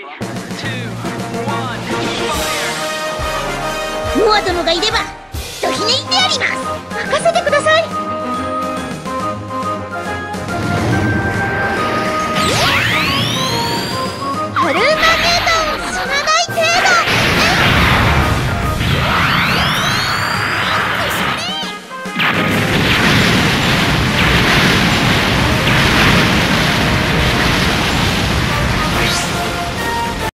モア殿がいればきっとひねいてやります。任せてください。ハルーマ